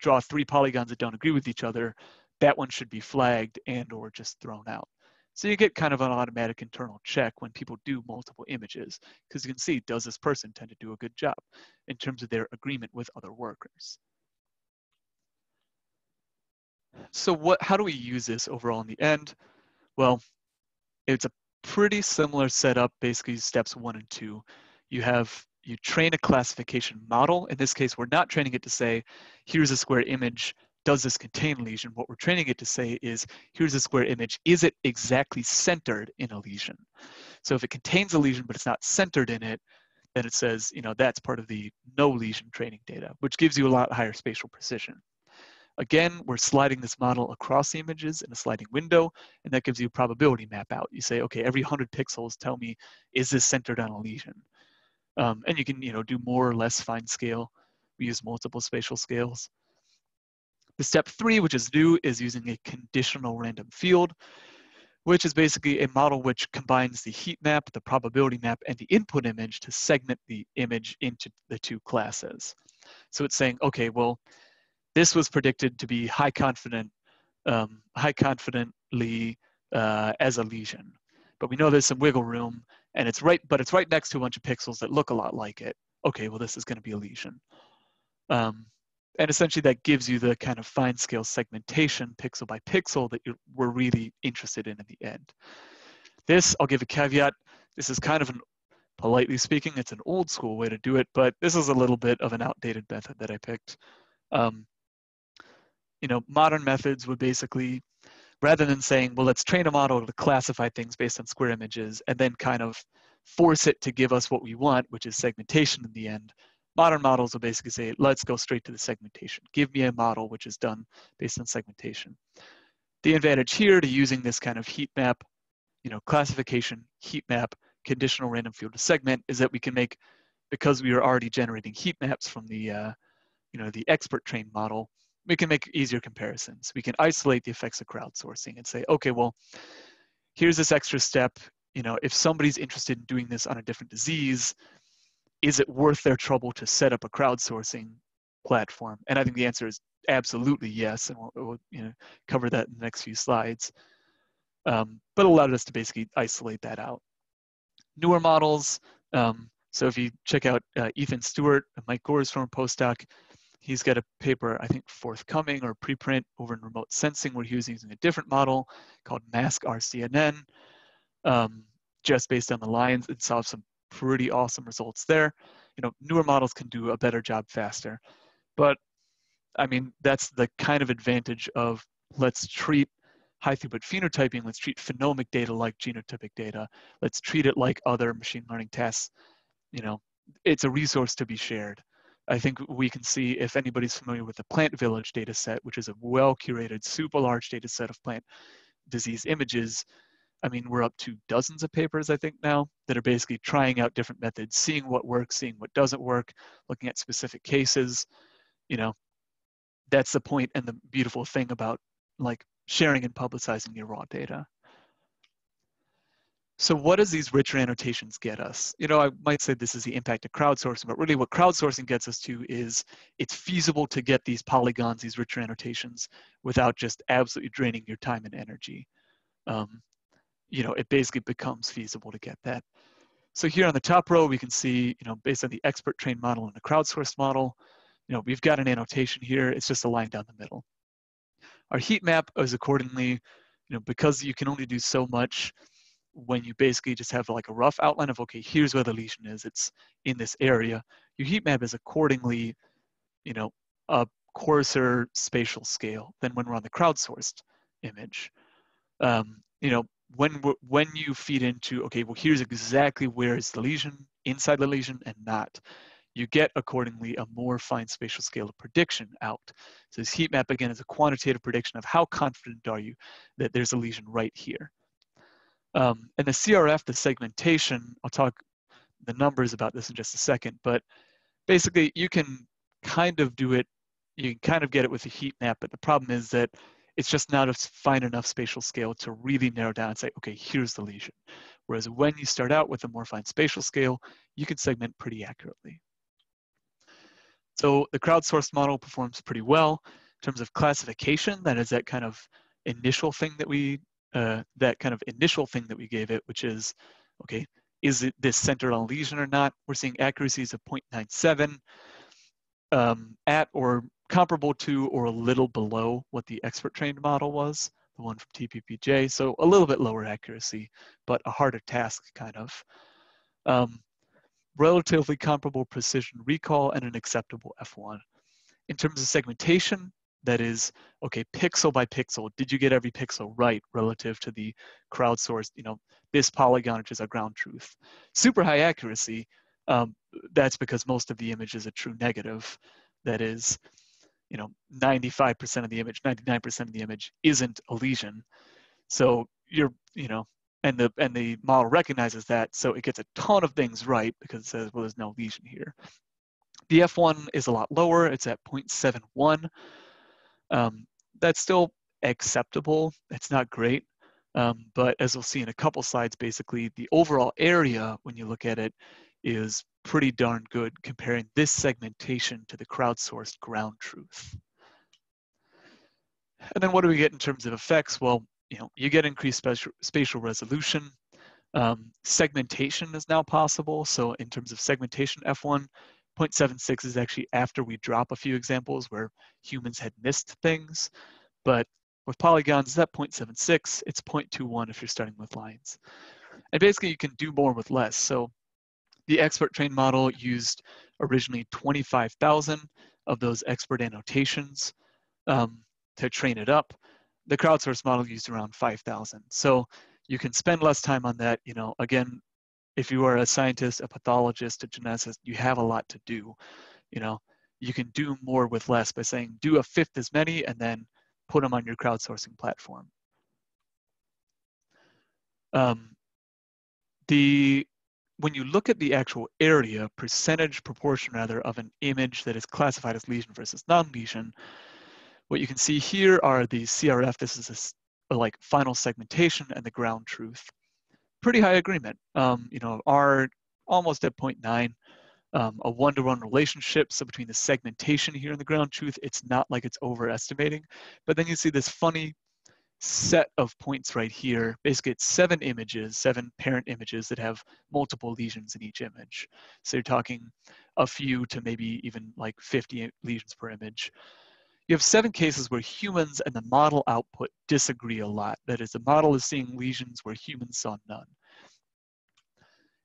draw three polygons that don't agree with each other, that one should be flagged and or just thrown out. So you get kind of an automatic internal check when people do multiple images, because you can see, does this person tend to do a good job in terms of their agreement with other workers? So what, how do we use this overall in the end? Well, it's a pretty similar setup, basically steps one and two. You have, you train a classification model. In this case, we're not training it to say, here's a square image, does this contain lesion? What we're training it to say is, here's a square image, is it exactly centered in a lesion? So if it contains a lesion, but it's not centered in it, then it says, you know, that's part of the no lesion training data, which gives you a lot higher spatial precision. Again, we're sliding this model across the images in a sliding window, and that gives you a probability map out. You say, okay, every 100 pixels tell me, is this centered on a lesion? Um, and you can you know, do more or less fine scale. We use multiple spatial scales. The step three, which is new, is using a conditional random field, which is basically a model which combines the heat map, the probability map, and the input image to segment the image into the two classes. So it's saying, okay, well, this was predicted to be high confident, um, high confidently uh, as a lesion. But we know there's some wiggle room and it's right, but it's right next to a bunch of pixels that look a lot like it. Okay, well, this is gonna be a lesion. Um, and essentially that gives you the kind of fine scale segmentation pixel by pixel that you we're really interested in at the end. This, I'll give a caveat, this is kind of an, politely speaking, it's an old school way to do it, but this is a little bit of an outdated method that I picked. Um, you know, modern methods would basically, rather than saying, well, let's train a model to classify things based on square images and then kind of force it to give us what we want, which is segmentation in the end, modern models will basically say, let's go straight to the segmentation. Give me a model which is done based on segmentation. The advantage here to using this kind of heat map, you know, classification, heat map, conditional random field to segment is that we can make, because we are already generating heat maps from the, uh, you know, the expert trained model, we can make easier comparisons. We can isolate the effects of crowdsourcing and say, okay, well, here's this extra step. You know, if somebody's interested in doing this on a different disease, is it worth their trouble to set up a crowdsourcing platform? And I think the answer is absolutely yes, and we'll, we'll you know cover that in the next few slides. Um, but allowed us to basically isolate that out. Newer models. Um, so if you check out uh, Ethan Stewart, and Mike Gore's former postdoc, He's got a paper, I think, forthcoming or preprint over in remote sensing where he was using a different model called Mask RCNN, um, just based on the lines and saw some pretty awesome results there. You know, newer models can do a better job faster. But I mean, that's the kind of advantage of let's treat high throughput phenotyping, let's treat phenomic data like genotypic data. Let's treat it like other machine learning tests. You know, it's a resource to be shared. I think we can see if anybody's familiar with the Plant Village data set, which is a well curated, super large data set of plant disease images. I mean, we're up to dozens of papers, I think, now that are basically trying out different methods, seeing what works, seeing what doesn't work, looking at specific cases. You know, that's the point and the beautiful thing about like sharing and publicizing your raw data. So what does these richer annotations get us? You know, I might say this is the impact of crowdsourcing, but really what crowdsourcing gets us to is it's feasible to get these polygons, these richer annotations, without just absolutely draining your time and energy. Um, you know, it basically becomes feasible to get that. So here on the top row, we can see, you know, based on the expert trained model and the crowdsourced model, you know, we've got an annotation here. It's just a line down the middle. Our heat map is accordingly, you know, because you can only do so much, when you basically just have like a rough outline of, okay, here's where the lesion is, it's in this area, your heat map is accordingly, you know, a coarser spatial scale than when we're on the crowdsourced image. Um, you know, when when you feed into, okay, well, here's exactly where is the lesion, inside the lesion and not, you get accordingly a more fine spatial scale of prediction out. So this heat map again is a quantitative prediction of how confident are you that there's a lesion right here. Um, and the CRF, the segmentation, I'll talk the numbers about this in just a second, but basically you can kind of do it, you can kind of get it with a heat map, but the problem is that it's just not a fine enough spatial scale to really narrow down and say, okay, here's the lesion. Whereas when you start out with a more fine spatial scale, you can segment pretty accurately. So the crowdsourced model performs pretty well in terms of classification. That is that kind of initial thing that we uh, that kind of initial thing that we gave it, which is, okay, is it this centered on lesion or not? We're seeing accuracies of 0.97 um, at or comparable to or a little below what the expert trained model was, the one from TPPJ. So a little bit lower accuracy, but a harder task kind of. Um, relatively comparable precision recall and an acceptable F1. In terms of segmentation, that is okay pixel by pixel did you get every pixel right relative to the crowdsourced you know this polygon which is a ground truth? Super high accuracy um, that's because most of the image is a true negative. That is you know 95% of the image 99% of the image isn't a lesion. So you're you know and the and the model recognizes that so it gets a ton of things right because it says well there's no lesion here. The f1 is a lot lower. It's at 0.71 um, that's still acceptable. It's not great. Um, but as we'll see in a couple slides, basically the overall area, when you look at it, is pretty darn good comparing this segmentation to the crowdsourced ground truth. And then what do we get in terms of effects? Well, you know, you get increased spatial, resolution. Um, segmentation is now possible. So in terms of segmentation, F1 0.76 is actually after we drop a few examples where humans had missed things. But with polygons, it's at 0.76. It's 0.21 if you're starting with lines. And basically, you can do more with less. So the expert trained model used originally 25,000 of those expert annotations um, to train it up. The crowdsourced model used around 5,000. So you can spend less time on that. You know, again, if you are a scientist, a pathologist, a geneticist, you have a lot to do. You know, you can do more with less by saying do a fifth as many and then put them on your crowdsourcing platform. Um, the when you look at the actual area, percentage proportion rather, of an image that is classified as lesion versus non-lesion, what you can see here are the CRF, this is a, a like final segmentation and the ground truth pretty high agreement. Um, you know, are almost at 0.9. Um, a one-to-one relationship. So between the segmentation here and the ground truth, it's not like it's overestimating. But then you see this funny set of points right here. Basically, it's seven images, seven parent images that have multiple lesions in each image. So you're talking a few to maybe even like 50 lesions per image. You have seven cases where humans and the model output disagree a lot. That is, the model is seeing lesions where humans saw none.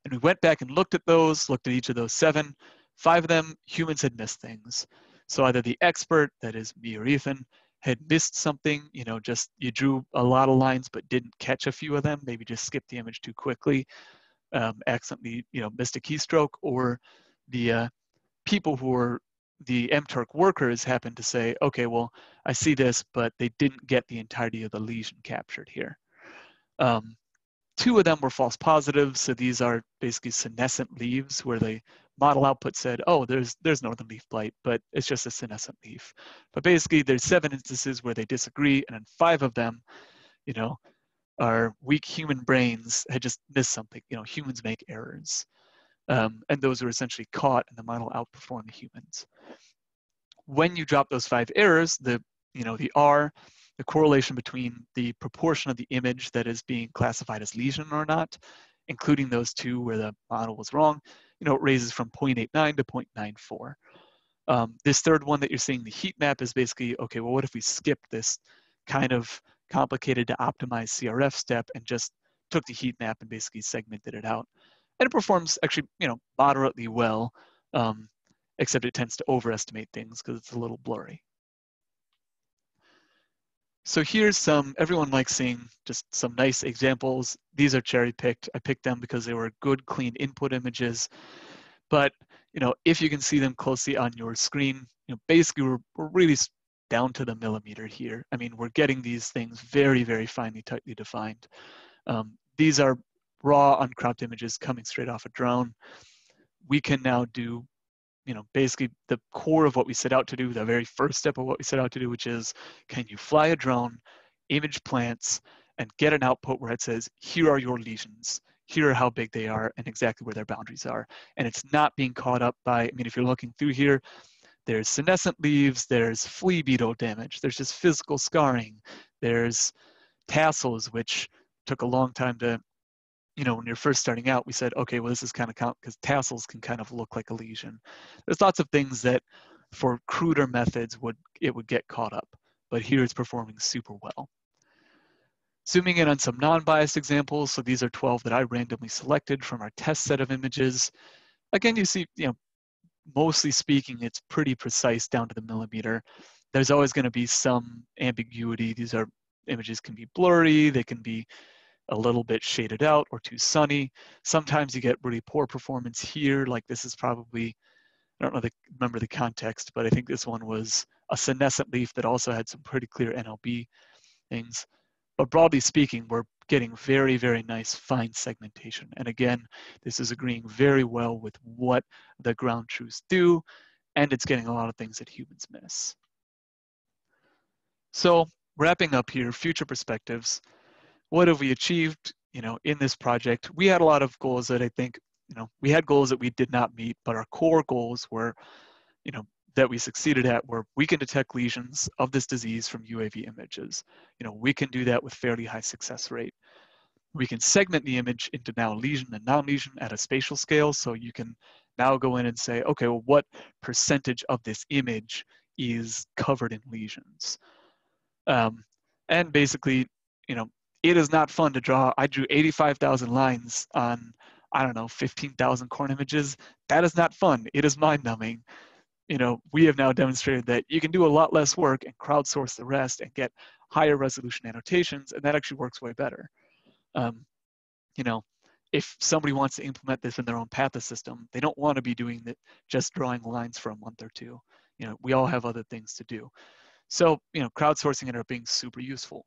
And we went back and looked at those, looked at each of those seven. Five of them, humans had missed things. So either the expert, that is me or Ethan, had missed something, you know, just you drew a lot of lines but didn't catch a few of them, maybe just skipped the image too quickly, um, accidentally, you know, missed a keystroke, or the uh, people who were the mTurk workers happened to say, okay, well, I see this, but they didn't get the entirety of the lesion captured here. Um, two of them were false positives, so these are basically senescent leaves where the model output said, oh, there's there's northern leaf blight, but it's just a senescent leaf. But basically, there's seven instances where they disagree, and in five of them, you know, our weak human brains had just missed something. You know, humans make errors. Um, and those are essentially caught and the model outperformed the humans. When you drop those five errors, the, you know, the R, the correlation between the proportion of the image that is being classified as lesion or not, including those two where the model was wrong, you know, it raises from 0.89 to 0.94. Um, this third one that you're seeing, the heat map, is basically, okay, well, what if we skip this kind of complicated to optimize CRF step and just took the heat map and basically segmented it out. And it performs actually, you know, moderately well, um, except it tends to overestimate things because it's a little blurry. So here's some, everyone likes seeing just some nice examples. These are cherry picked. I picked them because they were good, clean input images. But, you know, if you can see them closely on your screen, you know, basically we're, we're really down to the millimeter here. I mean, we're getting these things very, very finely, tightly defined. Um, these are raw, uncropped images coming straight off a drone. We can now do, you know, basically the core of what we set out to do, the very first step of what we set out to do, which is, can you fly a drone, image plants, and get an output where it says, here are your lesions, here are how big they are, and exactly where their boundaries are. And it's not being caught up by, I mean, if you're looking through here, there's senescent leaves, there's flea beetle damage, there's just physical scarring, there's tassels, which took a long time to, you know, when you're first starting out, we said, okay, well, this is kind of count because tassels can kind of look like a lesion. There's lots of things that for cruder methods would it would get caught up, but here it's performing super well. Zooming in on some non-biased examples, so these are 12 that I randomly selected from our test set of images. Again, you see, you know, mostly speaking, it's pretty precise down to the millimeter. There's always going to be some ambiguity. These are images can be blurry, they can be a little bit shaded out or too sunny. Sometimes you get really poor performance here, like this is probably, I don't know the, remember the context, but I think this one was a senescent leaf that also had some pretty clear NLB things. But broadly speaking, we're getting very, very nice fine segmentation. And again, this is agreeing very well with what the ground truths do, and it's getting a lot of things that humans miss. So wrapping up here, future perspectives. What have we achieved, you know, in this project? We had a lot of goals that I think, you know, we had goals that we did not meet, but our core goals were, you know, that we succeeded at were we can detect lesions of this disease from UAV images. You know, we can do that with fairly high success rate. We can segment the image into now lesion and non-lesion at a spatial scale. So you can now go in and say, okay, well, what percentage of this image is covered in lesions? Um, and basically, you know, it is not fun to draw. I drew 85,000 lines on, I don't know, 15,000 corn images. That is not fun. It is mind numbing you know, we have now demonstrated that you can do a lot less work and crowdsource the rest and get higher resolution annotations, and that actually works way better. Um, you know, if somebody wants to implement this in their own pathosystem, they don't want to be doing that, just drawing lines for a month or two. You know, we all have other things to do. So, you know, crowdsourcing ended up being super useful.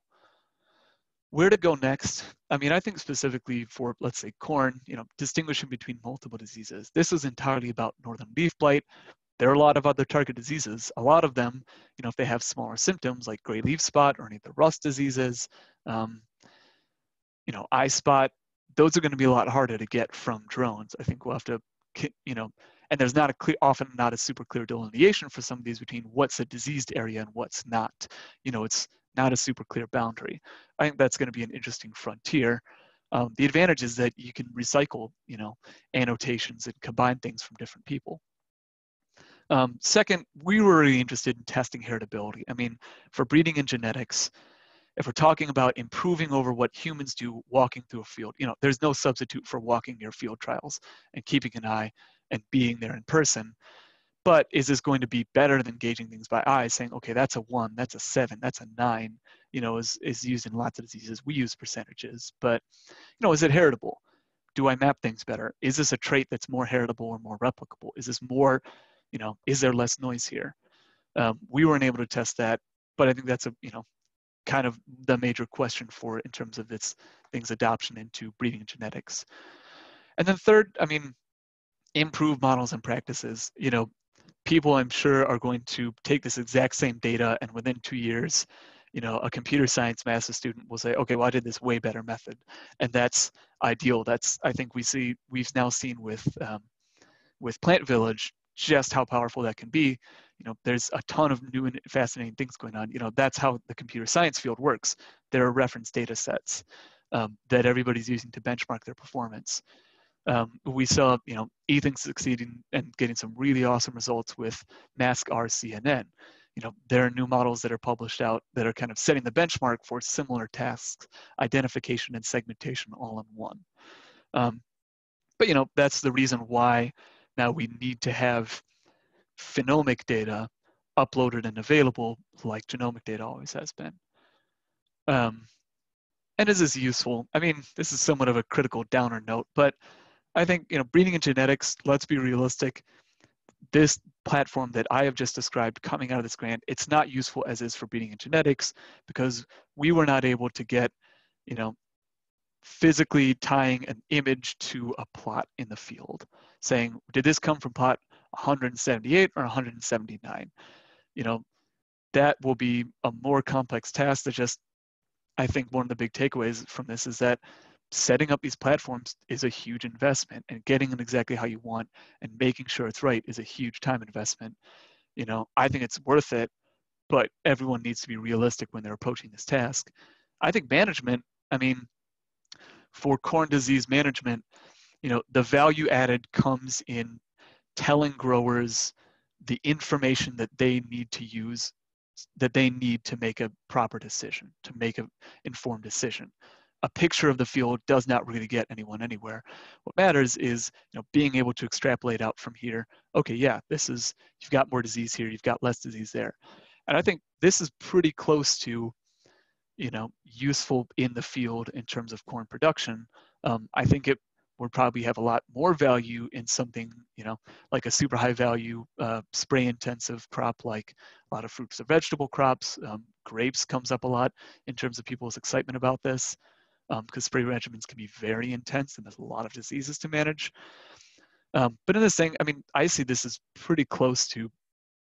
Where to go next? I mean, I think specifically for, let's say, corn, you know, distinguishing between multiple diseases. This is entirely about northern leaf blight, there are a lot of other target diseases. A lot of them, you know, if they have smaller symptoms like gray leaf spot or any of the rust diseases, um, you know, eye spot, those are going to be a lot harder to get from drones. I think we'll have to, you know, and there's not a clear, often not a super clear delineation for some of these between what's a diseased area and what's not. You know, it's not a super clear boundary. I think that's going to be an interesting frontier. Um, the advantage is that you can recycle, you know, annotations and combine things from different people. Um, second, we were really interested in testing heritability. I mean, for breeding and genetics, if we're talking about improving over what humans do walking through a field, you know, there's no substitute for walking near field trials and keeping an eye and being there in person. But is this going to be better than gauging things by eye, saying, okay, that's a one, that's a seven, that's a nine, you know, is, is used in lots of diseases. We use percentages, but, you know, is it heritable? Do I map things better? Is this a trait that's more heritable or more replicable? Is this more you know, is there less noise here? Um, we weren't able to test that, but I think that's a, you know, kind of the major question for it in terms of its things adoption into breeding genetics. And then third, I mean, improve models and practices. You know, people I'm sure are going to take this exact same data and within two years, you know, a computer science master's student will say, okay, well, I did this way better method. And that's ideal. That's, I think we see, we've now seen with, um, with Plant Village, just how powerful that can be. You know, there's a ton of new and fascinating things going on. You know, that's how the computer science field works. There are reference data sets um, that everybody's using to benchmark their performance. Um, we saw, you know, Ethan succeeding and getting some really awesome results with Mask RCNN. You know, there are new models that are published out that are kind of setting the benchmark for similar tasks, identification and segmentation all in one. Um, but you know, that's the reason why now we need to have phenomic data uploaded and available like genomic data always has been. Um, and is this useful? I mean, this is somewhat of a critical downer note, but I think, you know, breeding and genetics, let's be realistic. This platform that I have just described coming out of this grant, it's not useful as is for breeding and genetics because we were not able to get, you know, physically tying an image to a plot in the field, saying, did this come from plot 178 or 179? You know, that will be a more complex task that just, I think one of the big takeaways from this is that setting up these platforms is a huge investment and getting them exactly how you want and making sure it's right is a huge time investment. You know, I think it's worth it, but everyone needs to be realistic when they're approaching this task. I think management, I mean, for corn disease management, you know, the value added comes in telling growers the information that they need to use that they need to make a proper decision, to make an informed decision a picture of the field does not really get anyone anywhere. What matters is you know being able to extrapolate out from here. Okay, yeah, this is you've got more disease here, you've got less disease there, and I think this is pretty close to you know useful in the field in terms of corn production. Um, I think it would probably have a lot more value in something you know like a super high value uh, spray intensive crop like a lot of fruits or vegetable crops. Um, grapes comes up a lot in terms of people's excitement about this because um, spray regimens can be very intense and there's a lot of diseases to manage. Um, but in this thing, I mean, I see this as pretty close to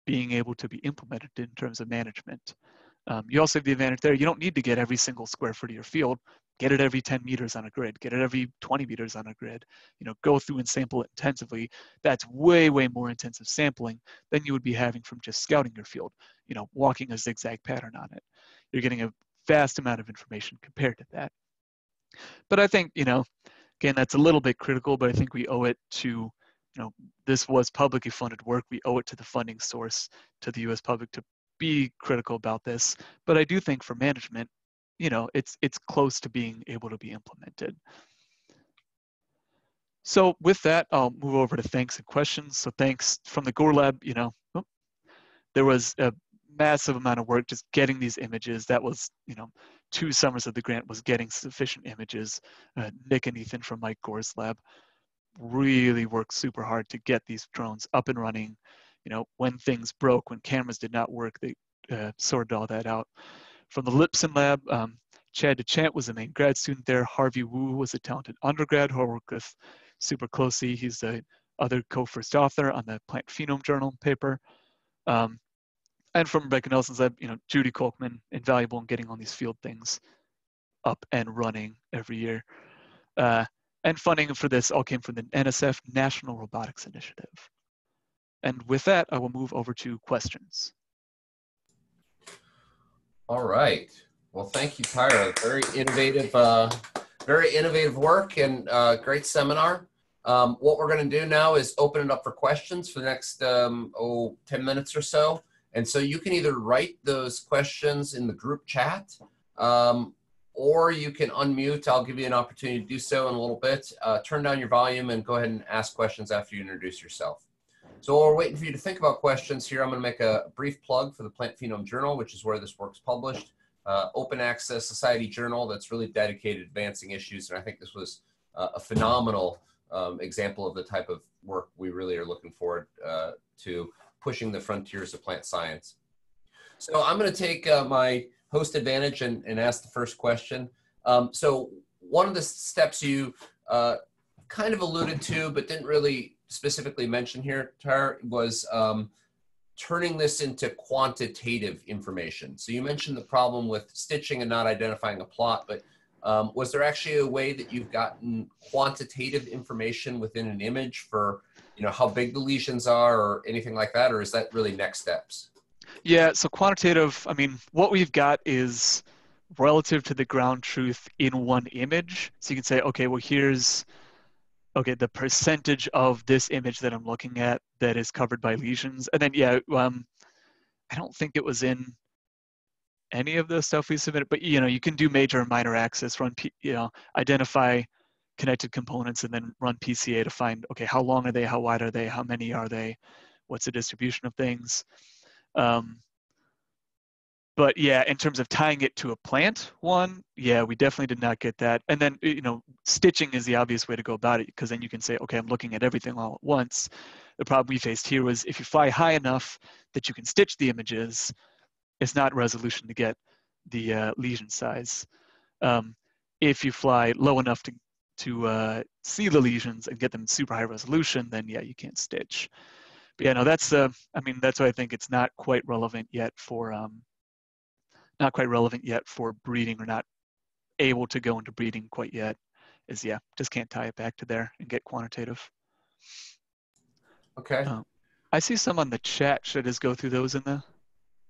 being able to be implemented in terms of management. Um, you also have the advantage there, you don't need to get every single square foot of your field. Get it every 10 meters on a grid, get it every 20 meters on a grid, you know, go through and sample it intensively. That's way, way more intensive sampling than you would be having from just scouting your field, you know, walking a zigzag pattern on it. You're getting a vast amount of information compared to that. But I think, you know, again, that's a little bit critical, but I think we owe it to, you know, this was publicly funded work. We owe it to the funding source, to the US public to be critical about this. But I do think for management, you know, it's it's close to being able to be implemented. So with that, I'll move over to thanks and questions. So thanks from the Gore Lab, you know, there was a massive amount of work just getting these images. That was, you know, two summers of the grant was getting sufficient images. Uh, Nick and Ethan from Mike Gore's lab really worked super hard to get these drones up and running. You know, when things broke, when cameras did not work, they uh, sorted all that out. From the Lipson lab, um, Chad DeChant was the main grad student there. Harvey Wu was a talented undergrad who I worked with super closely. He's the other co-first author on the Plant Phenome Journal paper. Um, and from Rebecca Nelson's lab, you know, Judy Kolkman, invaluable in getting on these field things up and running every year. Uh, and funding for this all came from the NSF National Robotics Initiative. And with that, I will move over to questions. All right. Well, thank you, Tyr. Very innovative, uh, very innovative work and uh, great seminar. Um, what we're going to do now is open it up for questions for the next um, oh, 10 minutes or so. And so you can either write those questions in the group chat um, or you can unmute. I'll give you an opportunity to do so in a little bit. Uh, turn down your volume and go ahead and ask questions after you introduce yourself. So while we're waiting for you to think about questions here, I'm going to make a brief plug for the Plant Phenome Journal, which is where this work's published. Uh, open access society journal that's really dedicated advancing issues. And I think this was uh, a phenomenal um, example of the type of work we really are looking forward uh, to pushing the frontiers of plant science. So I'm going to take uh, my host advantage and, and ask the first question. Um, so one of the steps you uh, kind of alluded to, but didn't really specifically mention here, Tyr, was um, turning this into quantitative information. So you mentioned the problem with stitching and not identifying a plot, but um, was there actually a way that you've gotten quantitative information within an image for, you know, how big the lesions are or anything like that, or is that really next steps? Yeah, so quantitative, I mean, what we've got is relative to the ground truth in one image. So you can say, okay, well, here's, okay, the percentage of this image that I'm looking at that is covered by lesions. And then, yeah, um, I don't think it was in any of the stuff we submitted, but you know, you can do major and minor axis, run, you know, identify connected components and then run PCA to find, okay, how long are they, how wide are they, how many are they, what's the distribution of things. Um, but yeah, in terms of tying it to a plant one, yeah, we definitely did not get that. And then, you know, stitching is the obvious way to go about it because then you can say, okay, I'm looking at everything all at once. The problem we faced here was if you fly high enough that you can stitch the images, it's not resolution to get the uh, lesion size. Um, if you fly low enough to, to uh, see the lesions and get them super high resolution, then yeah, you can't stitch. But yeah, no, that's, uh, I mean, that's why I think it's not quite relevant yet for, um, not quite relevant yet for breeding or not able to go into breeding quite yet is yeah, just can't tie it back to there and get quantitative. Okay. Uh, I see some on the chat. Should I just go through those in the?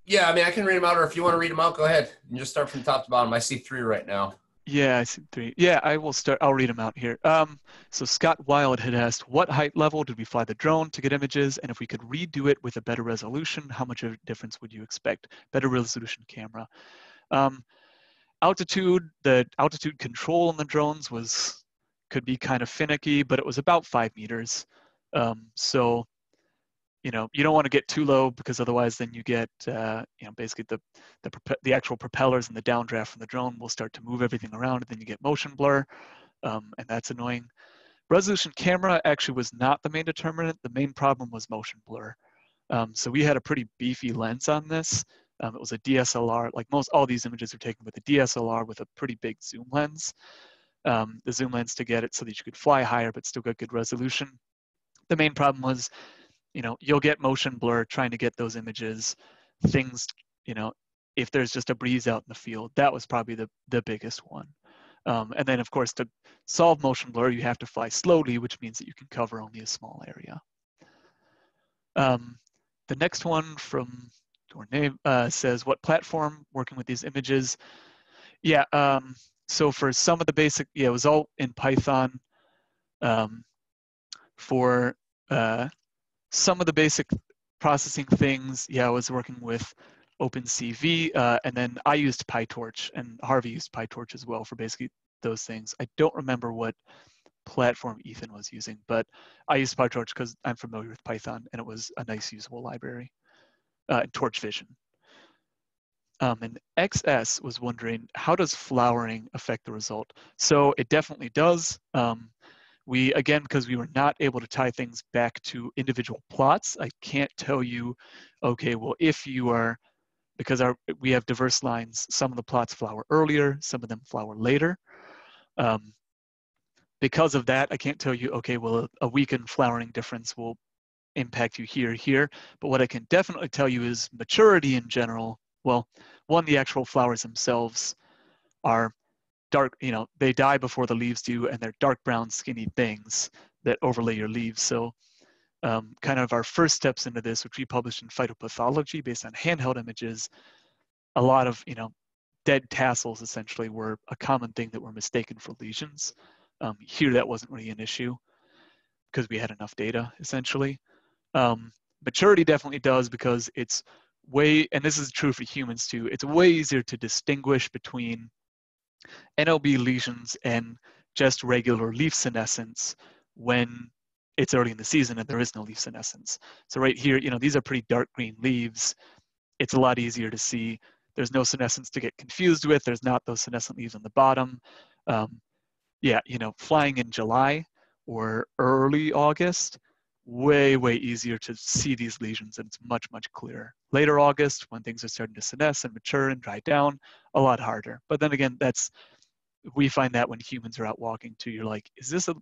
Yeah, I mean, I can read them out, or if you want to read them out, go ahead and just start from top to bottom. I see three right now. Yeah, I see three. Yeah, I will start. I'll read them out here. Um, so Scott Wild had asked, what height level did we fly the drone to get images? And if we could redo it with a better resolution, how much of a difference would you expect? Better resolution camera. Um, altitude, the altitude control on the drones was, could be kind of finicky, but it was about five meters. Um, so you know you don't want to get too low because otherwise then you get uh, you know basically the the, the actual propellers and the downdraft from the drone will start to move everything around and then you get motion blur um, and that's annoying. Resolution camera actually was not the main determinant. The main problem was motion blur. Um, so we had a pretty beefy lens on this. Um, it was a DSLR like most all these images are taken with a DSLR with a pretty big zoom lens um, the zoom lens to get it so that you could fly higher but still get good resolution. The main problem was you know you'll get motion blur trying to get those images things you know if there's just a breeze out in the field that was probably the the biggest one. Um, and then of course to solve motion blur you have to fly slowly which means that you can cover only a small area. Um, the next one from name uh, says what platform working with these images? Yeah um, so for some of the basic yeah it was all in python um, for uh, some of the basic processing things, yeah, I was working with OpenCV, uh, and then I used PyTorch, and Harvey used PyTorch as well for basically those things. I don't remember what platform Ethan was using, but I used PyTorch because I'm familiar with Python, and it was a nice usable library. Uh, Torch Vision. Um, and XS was wondering, how does flowering affect the result? So it definitely does. Um, we, again, because we were not able to tie things back to individual plots, I can't tell you, okay, well, if you are, because our we have diverse lines, some of the plots flower earlier, some of them flower later. Um, because of that, I can't tell you, okay, well, a, weakened flowering difference will impact you here, here. But what I can definitely tell you is maturity in general. Well, one, the actual flowers themselves are dark, you know, they die before the leaves do, and they're dark brown, skinny things that overlay your leaves. So um, kind of our first steps into this, which we published in phytopathology based on handheld images, a lot of, you know, dead tassels essentially were a common thing that were mistaken for lesions. Um, here that wasn't really an issue because we had enough data essentially. Um, maturity definitely does because it's way, and this is true for humans too, it's way easier to distinguish between NLB lesions and just regular leaf senescence when it's early in the season and there is no leaf senescence. So right here, you know, these are pretty dark green leaves. It's a lot easier to see. There's no senescence to get confused with. There's not those senescent leaves on the bottom. Um, yeah, you know, flying in July or early August, way, way easier to see these lesions and it's much, much clearer. Later August, when things are starting to senesce and mature and dry down, a lot harder. But then again, that's, we find that when humans are out walking too, you're like, is this a,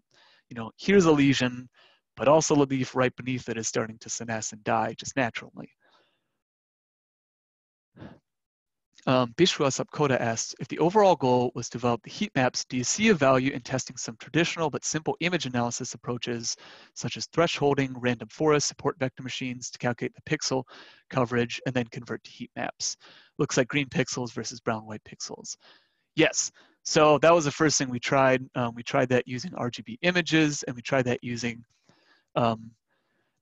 you know, here's a lesion, but also the leaf right beneath it is starting to senesce and die just naturally. Um, Bishwa Sapkota asks, if the overall goal was to develop the heat maps, do you see a value in testing some traditional but simple image analysis approaches, such as thresholding, random forest, support vector machines to calculate the pixel coverage and then convert to heat maps? Looks like green pixels versus brown-white pixels. Yes, so that was the first thing we tried. Um, we tried that using RGB images and we tried that using um,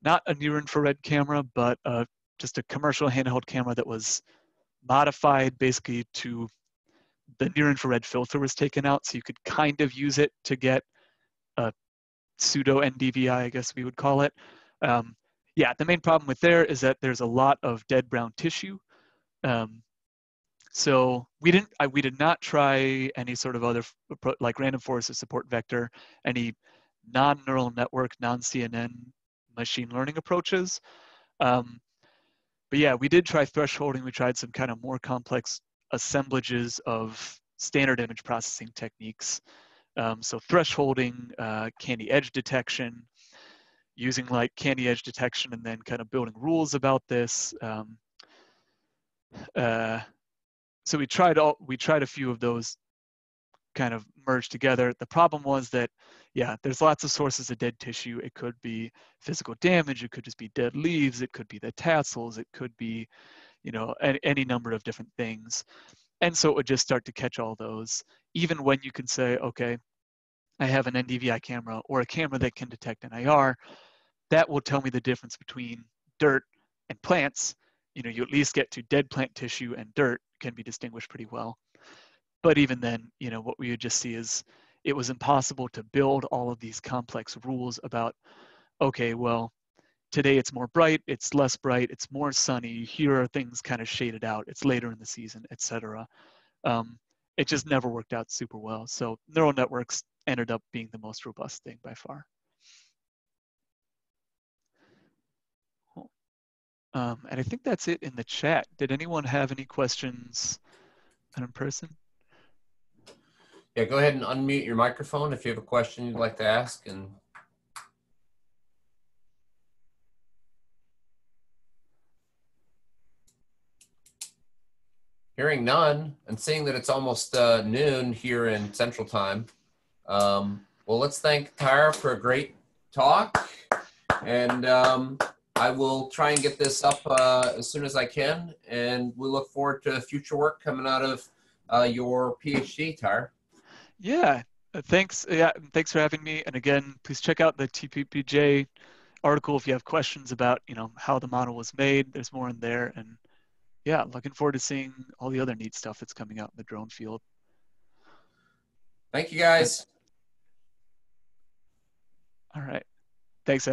not a near infrared camera, but uh, just a commercial handheld camera that was modified basically to the near infrared filter was taken out so you could kind of use it to get a pseudo NDVI, I guess we would call it. Um, yeah, the main problem with there is that there's a lot of dead brown tissue. Um, so we didn't, I, we did not try any sort of other, like random forest or support vector, any non-neural network, non-CNN machine learning approaches. Um, but yeah, we did try thresholding. We tried some kind of more complex assemblages of standard image processing techniques. Um, so thresholding, uh, Canny edge detection, using like Canny edge detection and then kind of building rules about this. Um, uh, so we tried all, we tried a few of those kind of merged together. The problem was that, yeah, there's lots of sources of dead tissue. It could be physical damage. It could just be dead leaves. It could be the tassels. It could be, you know, any, any number of different things. And so it would just start to catch all those, even when you can say, okay, I have an NDVI camera or a camera that can detect NIR, that will tell me the difference between dirt and plants. You know, you at least get to dead plant tissue and dirt can be distinguished pretty well. But even then, you know, what we would just see is it was impossible to build all of these complex rules about, okay, well, today it's more bright, it's less bright, it's more sunny, here are things kind of shaded out, it's later in the season, etc. Um, it just never worked out super well. So neural networks ended up being the most robust thing by far. Um, and I think that's it in the chat. Did anyone have any questions in person? Yeah, go ahead and unmute your microphone if you have a question you'd like to ask and Hearing none and seeing that it's almost uh, noon here in Central Time, um, well, let's thank Tyr for a great talk. And um, I will try and get this up uh, as soon as I can. And we look forward to future work coming out of uh, your PhD, Tyr. Yeah, uh, thanks. Yeah, thanks for having me. And again, please check out the TPPJ article if you have questions about you know how the model was made. There's more in there, and yeah, looking forward to seeing all the other neat stuff that's coming out in the drone field. Thank you, guys. All right. Thanks.